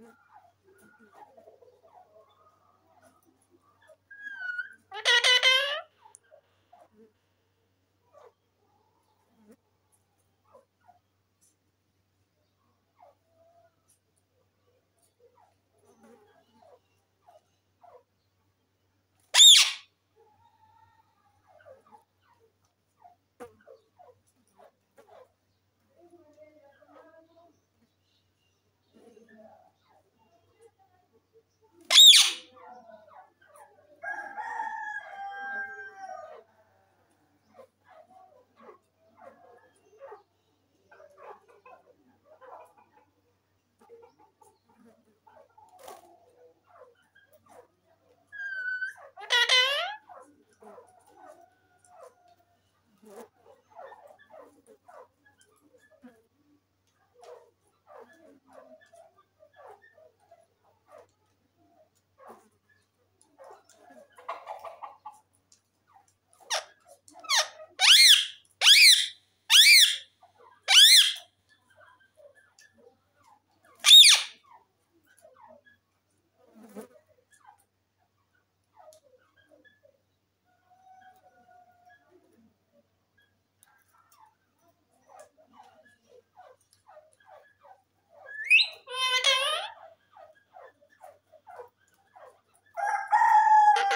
No.